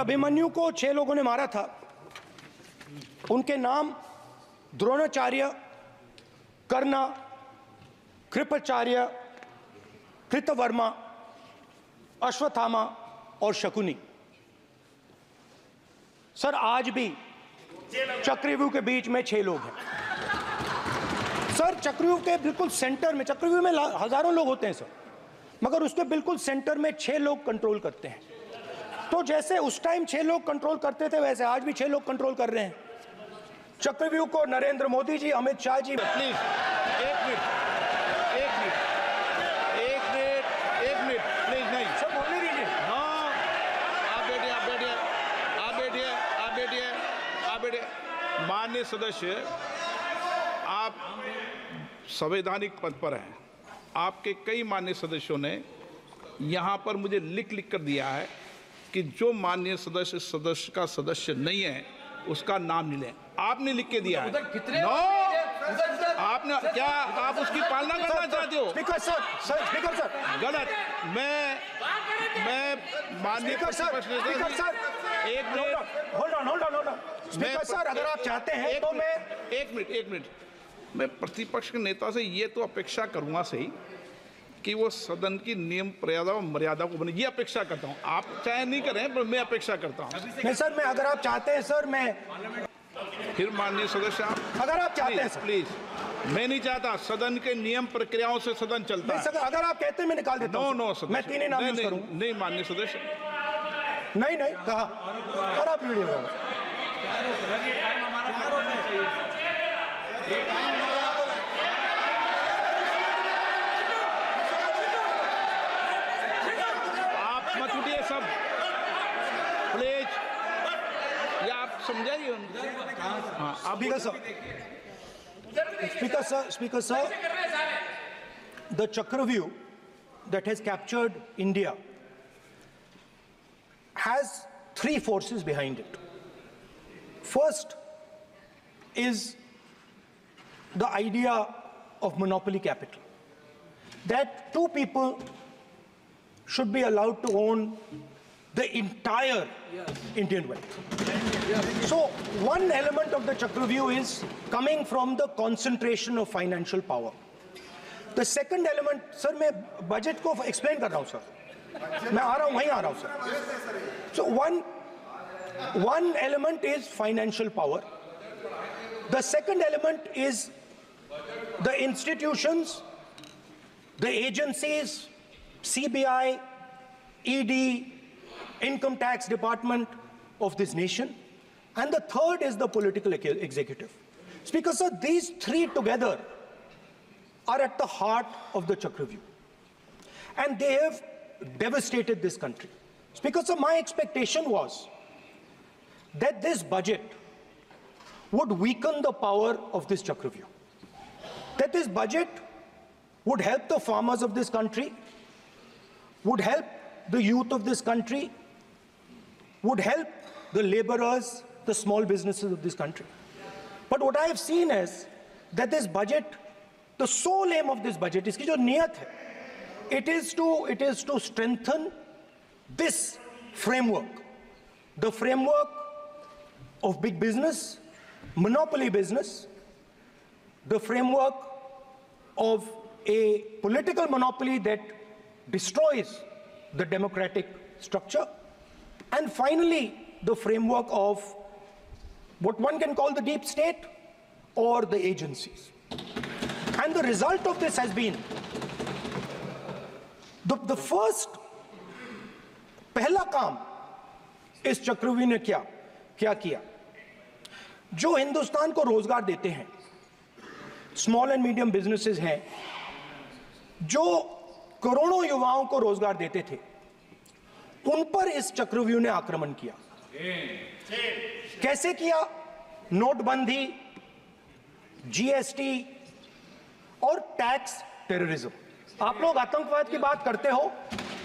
अभिमन्यु को छह लोगों ने मारा था। उनके नाम द्रोणाचार्य, कर्णा, कृपाचार्य, कृतवर्मा, अश्वत्थामा और शकुनी। सर, आज भी चक्रव्यूह के बीच में छह लोग हैं। सर, चक्रव्यूह के बिल्कुल सेंटर में, चक्रव्यूह में हज़ारों लोग होते हैं, सर। मगर उसके बिल्कुल सेंटर में छह लोग कंट्रोल करते हैं। तो जैसे उस टाइम छह लोग कंट्रोल करते थे वैसे आज भी छह लोग कंट्रोल कर रहे हैं। चक्रव्यूह को नरेंद्र मोदी जी अमित शाह जी। प्लीज़ एक मिनट एक मिनट एक मिनट एक मिनट प्लीज़ नहीं। सब बोलने दीजिए। हाँ आप बैठिए आप बैठिए आप बैठिए आप बैठिए आप बैठिए। मान्य सदस्य आप संवैधानिक पद पर हैं। आपके कई मान्य सदस्यों ने यहाँ पर मुझे लिख लिख कर दिया है। कि जो माननीय सदस्य सदस्य का सदस्य नहीं है उसका नाम नहीं लें। आपने लिख के दिया है। नो आपने क्या आप उसकी पालना करना चाहते हो? स्पीकर सर गलत। मैं मैं माननीय एक minute. Hold on hold on hold on speaker sir अगर आप चाहते हैं तो मैं एक मिनट एक मिनट। मैं प्रतिपक्ष के नेता से ये तो अपेक्षा करूँगा सही। कि वो सदन की नियम मर्यादा और मर्यादा को बने। ये अपेक्षा करता हूँ। आप चाहे नहीं करें पर मैं अपेक्षा करता हूँ। नहीं सर मैं अगर आप चाहते हैं सर मैं फिर माननीय सदस्य आप अगर आप चाहते हैं प्लीज़ मैं नहीं चाहता सदन के नियम प्रक्रियाओं से सदन चलता है। सर अगर आप कहते मैं निकाल देता नो नो सर। सदस्य मैं तीन ही नाम नहीं, नहीं, नहीं माननीय सदस्य। नहीं नहीं कहा? और आप वीडियो समझाइए उनको हाँ आप speaker sir speaker sir speaker sir the Chakravyuh that has captured India has three forces behind it. First is the idea of monopoly capital. That two people should be allowed to own the entire Indian wealth. So, one element of the Chakravyuh is coming from the concentration of financial power. The second element, sir, मैं budget को explain कर रहा हूं sir मैं आ रहा हूं वहीं आ रहा हूं sir so one one element is financial power the second element is the institutions the agencies CBI ED income tax department of this nation. And the third is the political ex- executive. Speaker, sir, these three together are at the heart of the Chakravyuh. And they have devastated this country. Speaker, sir, my expectation was that this budget would weaken the power of this Chakravyuh. That this budget would help the farmers of this country, would help the youth of this country, would help the laborers, the small businesses of this country. But what I have seen is that this budget, the sole aim of this budget is jo niyat it is to it is to strengthen this framework, the framework of big business, monopoly business, the framework of a political monopoly that destroys the democratic structure and finally, the framework of what one can call the deep state or the agencies. And the result of this has been the, the first पहला काम इस चक्रव्यूह ने क्या क्या किया जो हिंदुस्तान को रोजगार देते हैं स्मॉल एंड मीडियम बिजनेसेस हैं जो करोड़ों युवाओं को रोजगार देते थे उन पर इस चक्रव्यूह ने आक्रमण किया। कैसे किया? नोटबंदी जीएसटी और टैक्स टेररिज्म। आप लोग आतंकवाद की बात करते हो,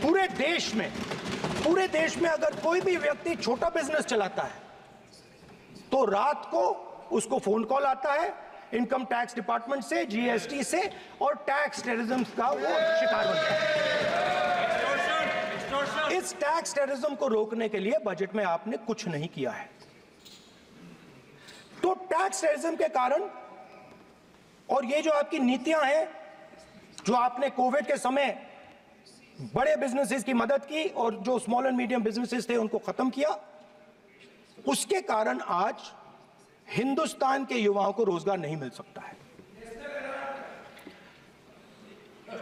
पूरे देश में, पूरे देश में अगर कोई भी व्यक्ति छोटा बिज़नेस चलाता है तो रात को उसको फ़ोन कॉल आता है इनकम टैक्स डिपार्टमेंट से जीएसटी से और टैक्स टेररिज्म का वो शिकार बनता है। इस टैक्स टेररिज्म को रोकने के लिए बजट में आपने कुछ नहीं किया है। तो टैक्स टेररिज्म के कारण और ये जो आपकी नीतियाँ हैं, जो आपने कोविड के समय बड़े बिजनेसेस की मदद की और जो स्मॉल एंड मीडियम बिजनेसेस थे, उनको खत्म किया, उसके कारण आज हिंदुस्तान के युवाओं को रोज़गार नहीं मिल सकता है।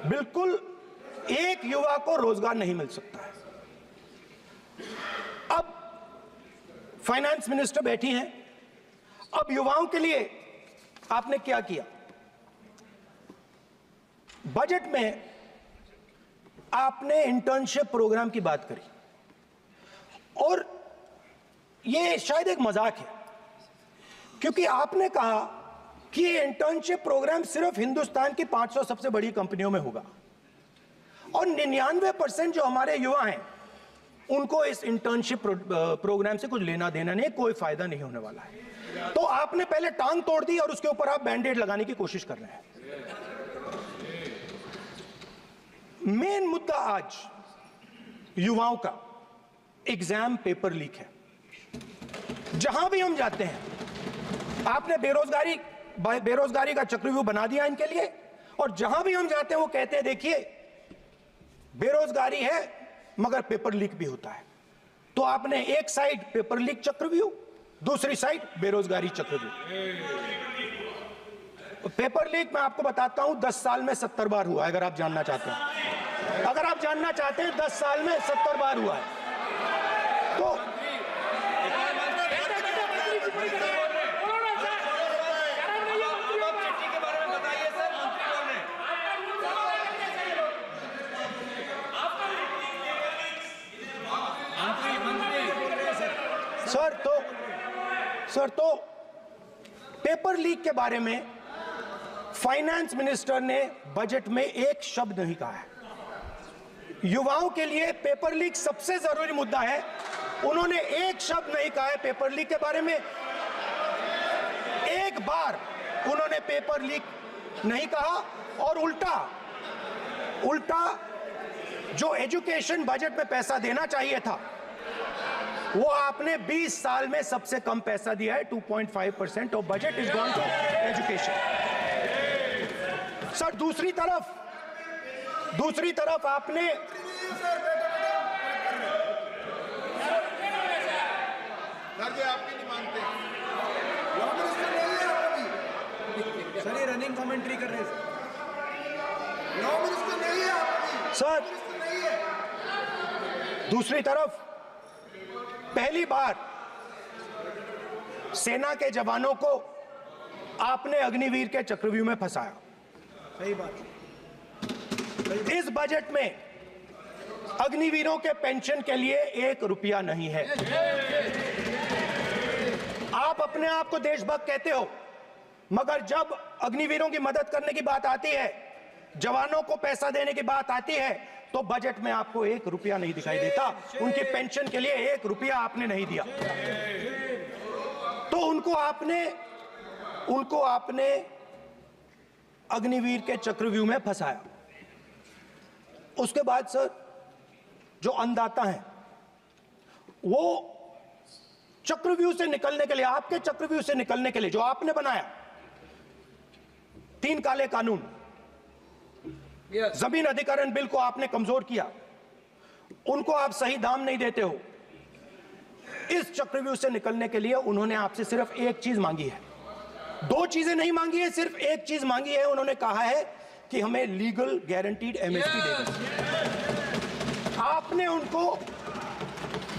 बिल्कुल एक युवा को रोज़गार नहीं मिल सकता है। अब फाइनेंस मिनिस्टर बैठी हैं। अब युवाओं के लिए आपने क्या किया? बजट में आपने इंटर्नशिप प्रोग्राम की बात करी। और ये शायद एक मज़ाक है, क्योंकि आपने कहा कि ये इंटर्नशिप प्रोग्राम सिर्फ़ हिंदुस्तान की 500 सबसे बड़ी कंपनियों में होगा। और निन्यानवे परसेंट जो हमारे युवा हैं उनको इस इंटर्नशिप प्रोग्राम से कुछ लेना देना नहीं, कोई फ़ायदा नहीं होने वाला है। तो आपने पहले टांग तोड़ दी और उसके ऊपर आप बैंडेड लगाने की कोशिश कर रहे हैं। मेन मुद्दा आज युवाओं का एग्ज़ाम पेपर लीक है। जहाँ भी हम जाते हैं, आपने बेरोजगारी बेरोजगारी का चक्रव्यूह बना दिया इनके लिए, और जहाँ भी हम जाते हैं, वो कहते हैं, देखिए, बेरोजगारी है मगर पेपर लीक भी होता है। तो आपने एक साइड पेपर लीक चक्रव्यू दूसरी साइड बेरोजगारी चक्रव्यू पेपर लीक मैं आपको बताता हूँ, दस साल में सत्तर बार हुआ है, अगर आप जानना चाहते हैं। अगर आप जानना चाहते हैं, दस साल में सत्तर बार हुआ है तो सर तो सर तो पेपर लीक के बारे में फाइनेंस मिनिस्टर ने बजट में एक शब्द नहीं कहा है। युवाओं के लिए पेपर लीक सबसे ज़रूरी मुद्दा है। उन्होंने एक शब्द नहीं कहा है पेपर लीक के बारे में। एक बार उन्होंने पेपर लीक नहीं कहा और उल्टा उल्टा जो एजुकेशन बजट में पैसा देना चाहिए था वो आपने 20 साल में सबसे कम पैसा दिया है 2.5 percent of budget is gone to education sir दूसरी तरफ़ दूसरी तरफ़ आपने आपकी नहीं मानते। सर ये रनिंग कमेंट्री कर रहे हैं है सर दूसरी तरफ़ पहली बार सेना के जवानों को आपने अग्निवीर के चक्रव्यूह में फंसाया। सही बात। इस बजट में अग्निवीरों के पेंशन के लिए एक रुपया नहीं है। आप अपने आप को देशभक्त कहते हो मगर जब अग्निवीरों की मदद करने की बात आती है जवानों को पैसा देने की बात आती है तो बजट में आपको एक रुपया नहीं दिखाई देता। उनके पेंशन के लिए एक रुपया आपने नहीं दिया। तो उनको आपने उनको आपने अग्निवीर के चक्रव्यूह में फंसाया। उसके बाद सर जो अन्नदाता हैं वो चक्रव्यूह से निकलने के लिए आपके चक्रव्यूह से निकलने के लिए जो आपने बनाया तीन काले कानून ज़मीन अधिकरण बिल को आपने कमज़ोर किया। उनको आप सही दाम नहीं देते हो। इस चक्रव्यूह से निकलने के लिए उन्होंने आपसे सिर्फ़ एक चीज़ मांगी है। दो चीज़ें नहीं मांगी है सिर्फ़ एक चीज़ मांगी है। उन्होंने कहा है कि हमें लीगल गारंटीड एमएसपी देगा आपने उनको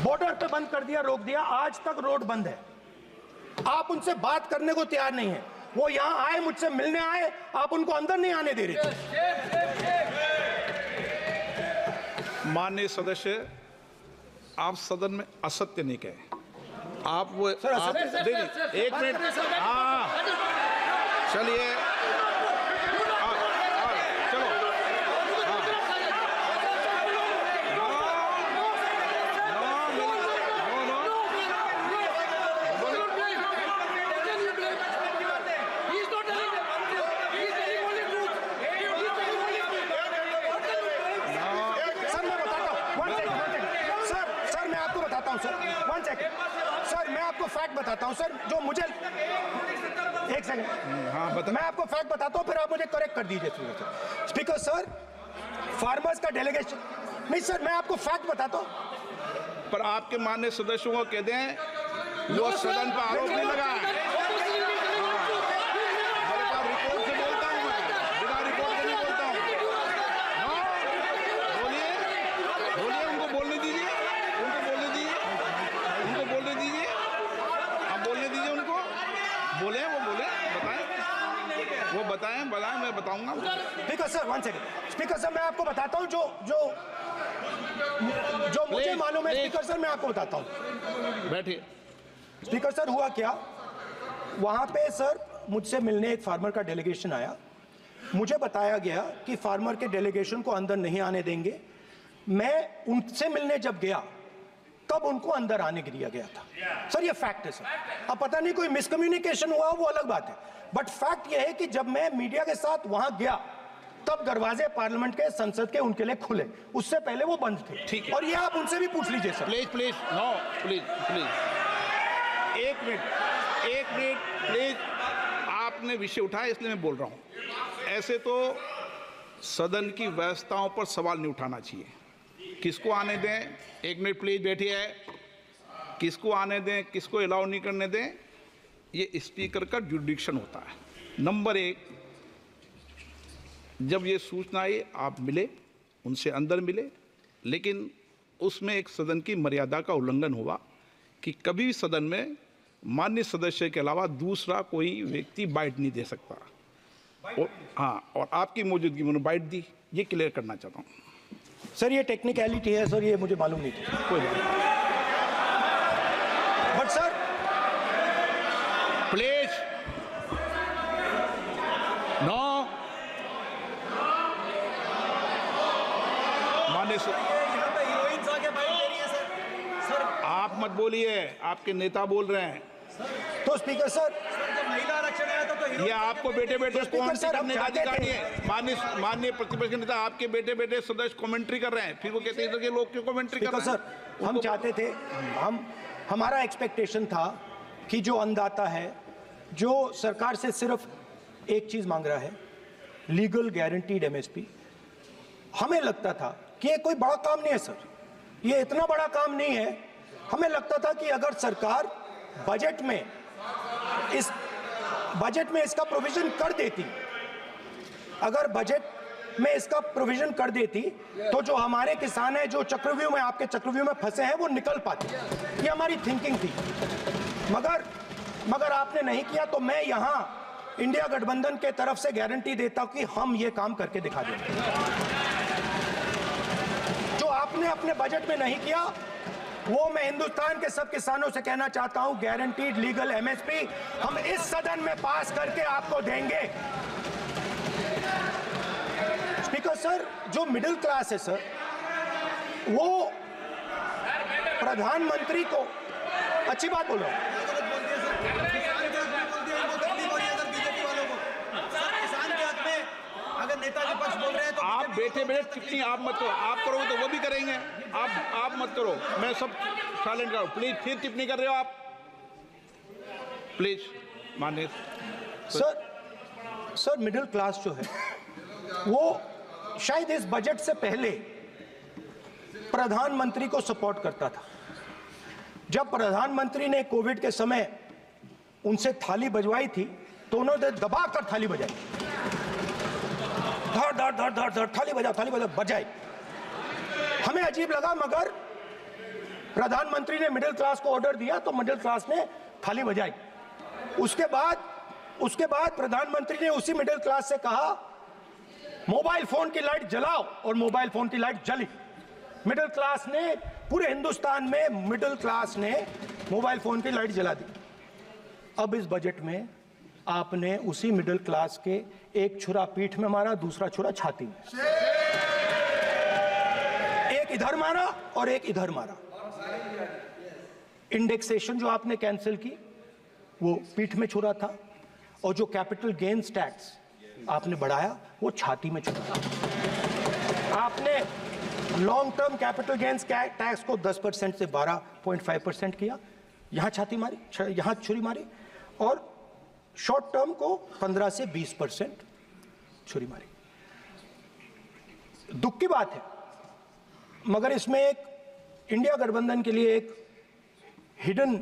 बॉर्डर पे बंद कर दिया रोक दिया। आज तक रोड बंद है। आप उनसे बात करने को तैयार नहीं है। वो यहाँ आए मुझसे मिलने आए आप उनको अंदर नहीं आने दे रहे थे। माननीय सदस्य आप सदन में असत्य नहीं कहे। आप वो सर, आप सर, सर, सर, एक मिनट। हाँ। चलिए हाँ, हाँ, चलो सर मैं बताता हूँ One second, one second. आपको फैक्ट बताता हूँ सर जो मुझे एक सेकंड हाँ बता मैं आपको फैक्ट बताता हूँ फिर आप मुझे करेक्ट कर दीजिए स्पीकर सर फार्मर्स का डेलीगेशन नहीं सर मैं आपको फैक्ट बताता हूँ। पर आपके मान्य सदस्यों को कह दें वो सदन पर आरोप नहीं लगाए मेरे पास रिपोर्ट से बोलता हूँ मैं बिना रिपोर्ट के नहीं बोलता हूँ हाँ, बोलिए बोलिए उनको बोलने दीजिए उनको बोलने दीजिए उनको बोलने दीजिए आप बोलने दीजिए उनको बोले वो बोले बताएँ वो बताएँ बताएँ मैं बताऊँगा speaker sir one second speaker sir मैं आपको बताता हूँ जो जो जो मुझे मालूम है स्पीकर सर मैं आपको बताता हूँ। बैठिए। स्पीकर सर हुआ क्या? वहाँ पे सर मुझसे मिलने एक फार्मर का डेलीगेशन आया। मुझे बताया गया कि फार्मर के डेलीगेशन को अंदर नहीं आने देंगे। मैं उनसे मिलने जब गया तब उनको अंदर आने के दिया गया था। सर ये फैक्ट है सर अब पता नहीं कोई मिसकम्युनिकेशन हुआ वो अलग बात है। बट फैक्ट ये है कि जब मैं मीडिया के साथ वहाँ गया तब दरवाजे पार्लियामेंट के संसद के उनके लिए खुले। उससे पहले वो बंद थे। ठीक है। और ये आप उनसे भी पूछ लीजिए sir. Please please no please please एक मिनट। एक मिनट प्लीज़ आपने विषय उठाया इसलिए मैं बोल रहा हूँ। ऐसे तो सदन की व्यवस्थाओं पर सवाल नहीं उठाना चाहिए। किसको आने दें? एक मिनट प्लीज़ बैठिए। किसको आने दें? किसको अलाउ नहीं करने दें? ये स्पीकर का जुडिक्शन होता है। नंबर एक जब ये सूचना आई आप मिले उनसे अंदर मिले लेकिन उसमें एक सदन की मर्यादा का उल्लंघन हुआ कि कभी भी सदन में मान्य सदस्य के अलावा दूसरा कोई व्यक्ति बाइट नहीं दे सकता। और हाँ और आपकी मौजूदगी में उन्होंने बाइट दी ये क्लियर करना चाहता हूँ। सर ये टेक्निकलिटी है सर ये मुझे मालूम नहीं थी। कोई नहीं। बट सर प्लीज़ नो मान्य स- यहाँ पे हीरोइंस आके बाइट दे रही है सर सर आप मत बोलिए आपके नेता बोल रहे हैं। तो स्पीकर सर। महिला आरक्षण आया था तो ये आपको बेटे बेटे तो कमेंट्री सर, करने का अधिकार नहीं है। माननीय माननीय प्रतिपक्ष के नेता आपके बेटे बेटे सदस्य कमेंट्री कर रहे हैं। फिर वो कहते हैं इधर के लोग क्यों कमेंट्री कर रहे सर हम चाहते थे हम हमारा एक्सपेक्टेशन था कि जो अन्नदाता है जो सरकार से सिर्फ़ एक चीज़ मांग रहा है लीगल गारंटीड एमएसपी हमें लगता था ये कोई बड़ा काम नहीं है, सर। ये इतना बड़ा काम नहीं है। हमें लगता था कि अगर सरकार बजट में इस, बजट में इसका प्रोविज़न कर देती, अगर बजट में इसका प्रोविज़न कर देती तो जो हमारे किसान हैं, जो चक्रव्यूह में, आपके चक्रव्यूह में फंसे हैं, वो निकल पाते। ये हमारी थिंकिंग थी। मगर मगर आपने नहीं किया तो मैं यहाँ इंडिया गठबंधन के तरफ़ से गारंटी देता हूँ कि हम ये काम करके दिखा देंगे। आपने अपने बजट में नहीं किया। वो मैं हिंदुस्तान के सब किसानों से कहना चाहता हूँ गारंटीड लीगल एमएसपी हम इस सदन में पास करके आपको देंगे। स्पीकर सर जो मिडिल क्लास है सर वो प्रधानमंत्री को अच्छी बात बोल रहा हूँ किसान के हक में बोल दिया इनको तकलीफ़ हो रही है अगर बीजेपी वालों को सर किसान के हक में अगर नेता विपक्ष बोल रहे हैं तो आप BJP बैठे बैठे टिप्पणी आप मत करो। आप करोगे तो वो भी करेंगे। आप आप मत करो। मैं सब साइलेंट करो प्लीज़ फिर टिप्पणी कर रहे हो आप? प्लीज़ मानिए सर सर मिडिल क्लास जो है, वो शायद इस बजट से पहले प्रधानमंत्री को सपोर्ट करता था। जब प्रधानमंत्री ने कोविड के समय उनसे थाली बजवाई थी तो उन्होंने दबा कर थाली बजाई धड़ धड़ धड़ धड़ धड़, थाली बजाओ थाली बजाओ बजाई हमें अजीब लगा, मगर प्रधानमंत्री ने मिडिल क्लास को ऑर्डर दिया तो मिडिल क्लास ने थाली बजाई। उसके बाद उसके बाद प्रधानमंत्री ने उसी मिडिल क्लास से कहा मोबाइल फ़ोन की लाइट जलाओ और मोबाइल फ़ोन की लाइट जली। मिडिल क्लास ने, पूरे हिंदुस्तान में मिडिल क्लास ने मोबाइल फ़ोन की लाइट जला दी। अब इस बजट में आपने उसी मिडिल क्लास के एक छुरा पीठ में मारा, दूसरा छुरा छाती में। एक इधर मारा और एक इधर मारा। इंडेक्सेशन जो आपने कैंसिल की, वो पीठ में छुरा था और जो कैपिटल गेन्स टैक्स आपने बढ़ाया, वो छाती में छुरा था। आपने long term capital gains tax को 10 परसेंट से 12.5 परसेंट किया। यहाँ छाती मारी यहाँ छुरी मारी और शॉर्ट टर्म को 15 से 20 परसेंट छुरी मारी। दुख की बात है, मगर इसमें एक इंडिया गठबंधन के लिए एक हिडन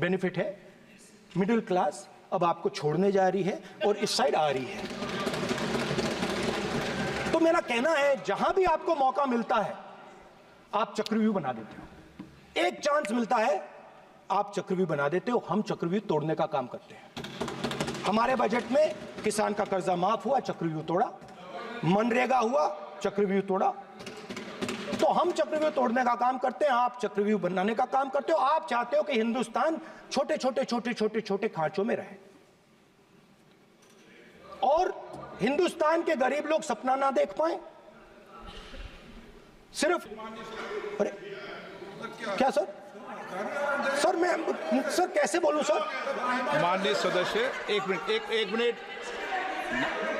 बेनिफिट है। मिडिल क्लास अब आपको छोड़ने जा रही है और इस साइड आ रही है। तो मेरा कहना है, जहाँ भी आपको मौका मिलता है, आप चक्रव्यूह बना देते हो। एक चांस मिलता है आप चक्रव्यूह बना देते हो, हम चक्रव्यूह तोड़ने का काम करते हैं। हमारे बजट में किसान का कर्जा माफ़ हुआ, चक्रव्यूह तोड़ा। मनरेगा हुआ, चक्रव्यूह तोड़ा। तो हम चक्रव्यूह तोड़ने का काम करते हैं, आप चक्रव्यूह बनाने का काम करते हो। आप चाहते हो कि हिंदुस्तान छोटे छोटे छोटे छोटे छोटे खांचों में रहे। और हिंदुस्तान के गरीब लोग सपना ना देख पाए। सिर्फ़ अरे, क्या सर? मैं सर कैसे बोलूँ सर? माननीय सदस्य एक मिनट एक एक मिनट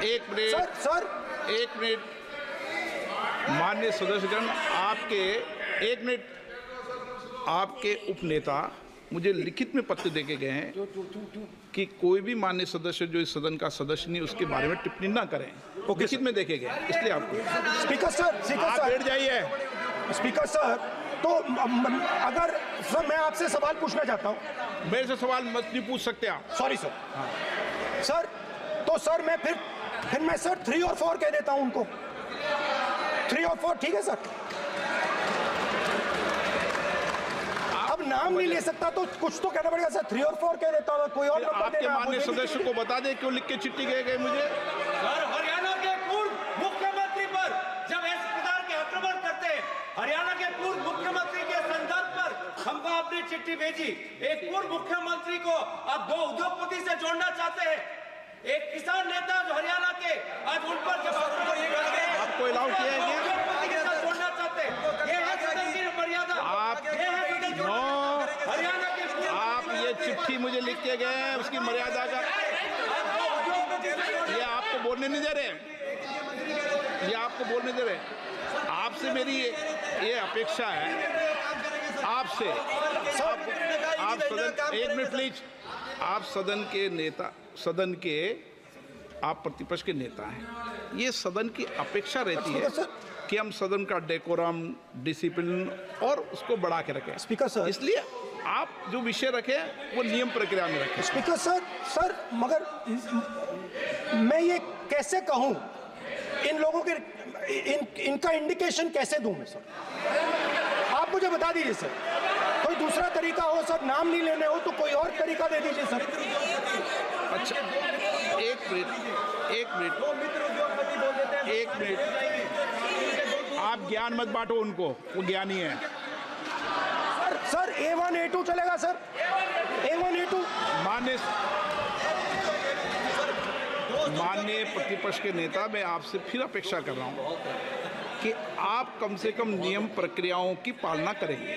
एक मिनट सर एक मिनट। माननीय सदस्यगण आपके एक मिनट। आपके उपनेता मुझे लिखित में पत्र देके गए हैं कि कोई भी माननीय सदस्य जो इस सदन का सदस्य नहीं उसके बारे में टिप्पणी ना करें। लिखित में देखे गए इसलिए आपको। स्पीकर सर स्पीकर आप सर। बैठ जाइए। स्पीकर सर तो अगर सर मैं आपसे सवाल पूछना चाहता हूँ। मेरे से सवाल मत नहीं पूछ सकते आप। सॉरी सर सर तो सर मैं फिर फिर मैं सर थ्री और फोर कह देता हूँ उनको। थ्री और फोर ठीक है सर अब नाम नहीं ले सकता तो कुछ तो कहना पड़ेगा सर थ्री और फोर कह देता हूँ कोई और आपके सदस्य को बता दें क्यों लिख के चिट्ठी गए गए मुझे सर हरियाणा के पूर्व मुख्यमंत्री पर जब इस प्रकार के आक्रमण करते हैं हरियाणा के पूर्व मुख्यमंत्री के संदर्भ पर हमको आपने चिट्ठी भेजी। एक पूर्व मुख्यमंत्री को आप दो उद्योगपति से जोड़ना चाहते हैं। एक किसान नेता जो हरियाणा के आज उन पर आपको allow किया है जोड़ना चाहते हैं। ये है सदन की मर्यादा। आप- ये है सदन हरियाणा के आप ये चिट्ठी मुझे लिख के गए हैं उसकी मर्यादा का ये आपको बोलने नहीं दे रहे ये आपको बोलने दे रहे आपसे मेरी ये अपेक्षा है। आपसे। आप, आप सदन एक मिनट प्लीज़। आप सदन के नेता सदन के आप प्रतिपक्ष के नेता हैं। ये सदन की अपेक्षा रहती है कि हम सदन का डेकोरम डिसिप्लिन और उसको बढ़ा के रखें। Speaker sir. इसलिए आप जो विषय रखें वो नियम प्रक्रिया में रखें। स्पीकर सर सर मगर मैं ये कैसे कहूँ? इन लोगों के इन इनका इंडिकेशन कैसे दूँ मैं सर? आप मुझे बता दीजिए सर। दूसरा तरीका हो सर नाम नहीं लेने हो तो कोई और तरीका दे दीजिए सर। अच्छा एक मिनट एक मिनट। एक मिनट। आप ज्ञान मत बांटो उनको वो ज्ञानी है। Sir sir A one A two चलेगा sir. A one A two मान्य माननीय प्रतिपक्ष के नेता मैं आपसे फिर अपेक्षा कर रहा हूँ कि आप कम से कम नियम प्रक्रियाओं की पालना करेंगे।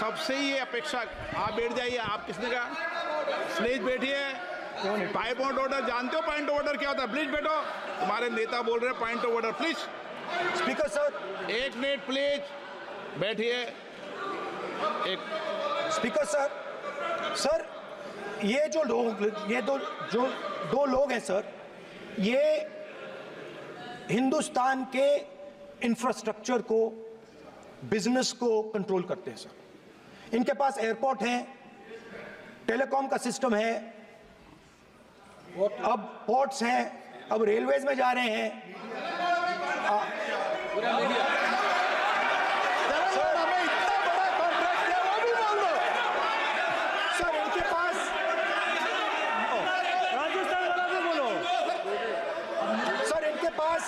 सबसे ये अपेक्षा आप बैठ जाइए। आप किसने कहा? प्लीज़ बैठिए पॉइंट ऑफ़ ऑर्डर जानते हो पॉइंट ऑफ़ ऑर्डर क्या होता है? प्लीज़ बैठो। हमारे नेता बोल रहे हैं point of order please. Speaker sir. एक मिनट प्लीज़। बैठिए। एक स्पीकर सर। सर ये जो लोग ये दो जो दो लोग हैं सर ये हिंदुस्तान के इंफ्रास्ट्रक्चर को बिज़नेस को कंट्रोल करते हैं सर। इनके पास एयरपोर्ट है, टेलीकॉम का सिस्टम है, अब पोर्ट्स हैं, अब रेलवेज में जा रहे हैं। पास राजस्थान वाला भी बोलो सर इनके पास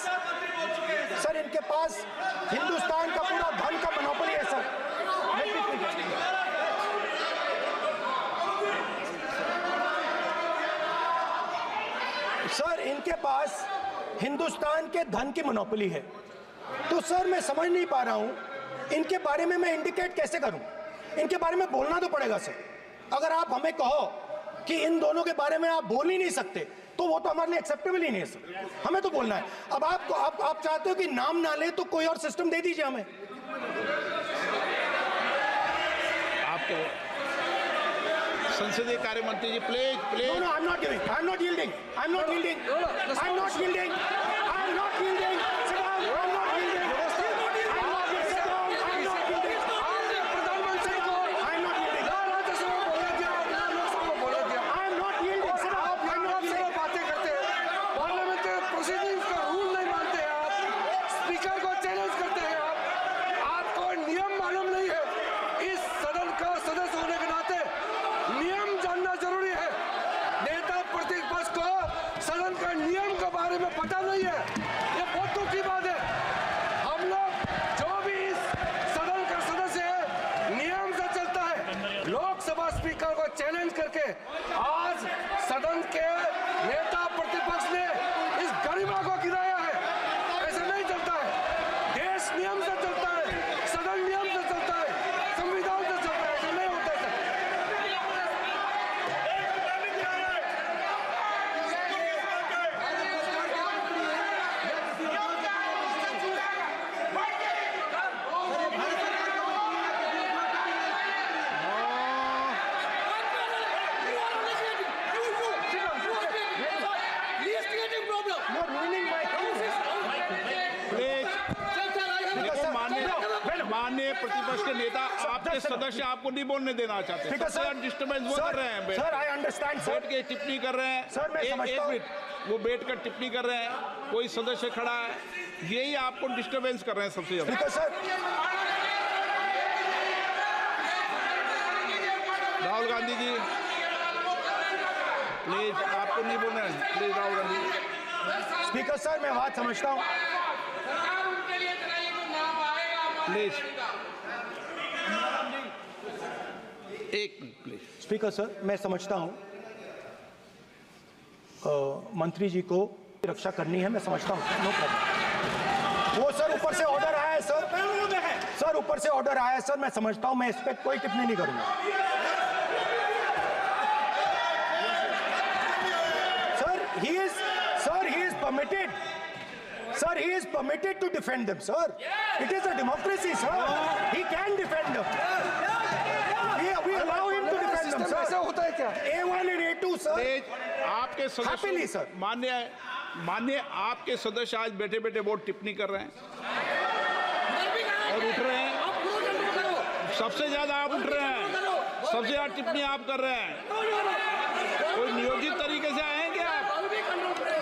सर इनके पास हिंदुस्तान का पूरा धन का मोनोपोली है sir Let me finish. Sir इनके पास हिंदुस्तान के धन की मोनोपोली है। तो सर मैं समझ नहीं पा रहा हूँ इनके बारे में मैं इंडिकेट कैसे करूँ? इनके बारे में बोलना तो पड़ेगा सर। अगर आप हमें कहो कि इन दोनों के बारे में आप बोल ही नहीं सकते तो वो तो हमारे लिए एक्सेप्टेबल ही नहीं है सर। हमें तो बोलना है। अब आप आप, आप चाहते हो कि नाम ना ले तो कोई और सिस्टम दे दीजिए हमें। आपको संसदीय कार्य मंत्री ji please No, please no, I'm not giving. I'm not yielding. I'm not yielding. I'm not yielding. I'm not yielding. Sir, सदस्य आपको नहीं बोलने देना चाहते। है डिस्टर्बेंस वो कर रहे हैं सर आई अंडरस्टैंड बैठ सर के टिप्पणी कर रहे हैं। सर, मैं एक- समझता एक मिनट वो बैठ कर टिप्पणी कर रहे हैं। कोई सदस्य खड़ा है। यही आपको डिस्टर्बेंस कर रहे हैं सबसे ज़्यादा। सर राहुल गांधी जी। प्लीज़ आपको नहीं बोलना है। Please Rahul Gandhi speaker sir मैं बात समझता हूँ। प्लीज़ एक स्पीकर सर मैं समझता हूँ। मंत्री जी को रक्षा करनी है मैं समझता हूँ। नो प्रॉब्लम वो सर ऊपर से ऑर्डर आया है सर सर ऊपर से ऑर्डर आया है सर मैं समझता हूँ मैं इस पर कोई टिप्पणी नहीं करूँगा। Sir he is sir he is permitted sir he is permitted to defend them sir. It is a democracy sir. He can defend them. we, we allow him to defend them system ऐसा sir होता क्या a1 and a2 sir. Please आपके सदस्य. मान्य मान्य आपके सदस्य आज बैठे बैठे बहुत टिप्पणी कर रहे हैं। और उठ रहे हैं। सबसे ज़्यादा आप उठ रहे हैं। सबसे ज़्यादा टिप्पणी आप कर रहे हैं। कोई नियोजित तरीके से आए हैं क्या आप?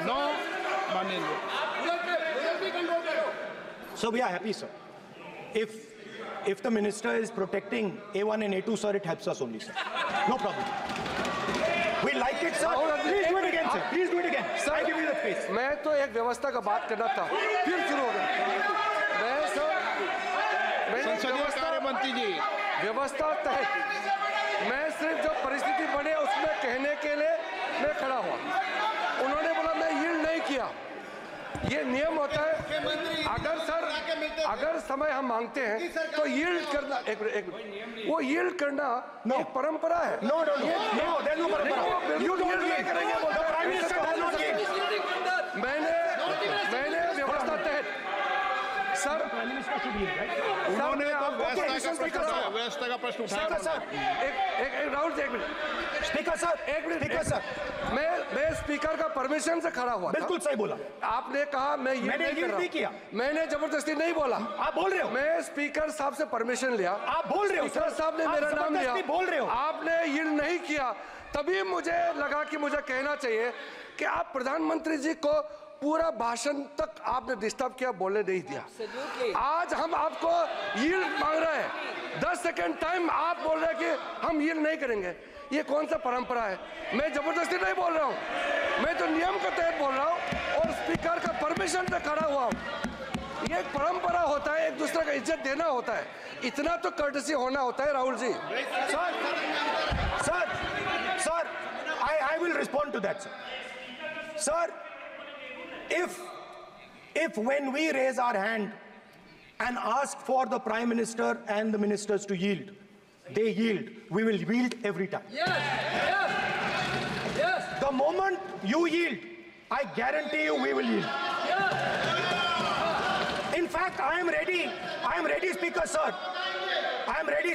नो माननीय जी So we are happy, sir. If if the minister is protecting A1 and A2, sir, it helps us only, sir. No problem. मैं तो एक व्यवस्था का बात करना था। फिर शुरू हो गया। मैं सर संसदीय कार्य मंत्री जी। व्यवस्था तहत मैं सिर्फ़ जो परिस्थिति बने उसमें कहने के लिए मैं खड़ा हुआ। उन्होंने बोला मैं यील्ड नहीं किया। ये नियम होता है अगर सर अगर समय हम मांगते हैं तो यील्ड करना एक एक वो यील्ड करना एक परंपरा है। No no no no No, sir? उन्होंने तो आपको व्यवस्था का प्रश्न उठाया साहब। व्यवस्था का sir. एक एक एक राहुल जी एक मिनट. एक एक- sir. मैं मैं स्पीकर का परमिशन से खड़ा हुआ बिल्कुल सही बोला आपने कहा मैं ये मैंने नहीं नहीं किया। मैंने ज़बरदस्ती नहीं बोला आप बोल रहे हो मैं स्पीकर साहब से परमिशन लिया आप बोल रहे हो, स्पीकर सर। साहब ने मेरा नाम लिया बोल रहे हो। आपने यील्ड नहीं किया तभी मुझे लगा कि मुझे कहना चाहिए कि आप प्रधानमंत्री जी को पूरा भाषण तक आपने डिस्टर्ब किया बोलने नहीं दिया। आज हम आपको यील्ड मांग रहे हैं। दस सेकेंड टाइम आप बोल रहे हैं कि हम यील्ड नहीं करेंगे। ये कौन सा परंपरा है? मैं ज़बरदस्ती नहीं बोल रहा हूँ। मैं तो नियम के तहत बोल रहा हूँ और स्पीकर का परमिशन से खड़ा हुआ हूँ। ये एक परंपरा होता है एक दूसरे का इज़्ज़त देना होता है। इतना तो कर्टसी होना होता है Rahul ji. Sir sir sir, I I will respond to that, sir. If, if when we raise our hand and ask for the Prime Minister and the ministers to yield, they yield, we will yield every time. Yes, yes, yes, The moment you yield, I guarantee you we will yield. yes. In fact, I am ready. I am ready, Speaker, sir. I am ready.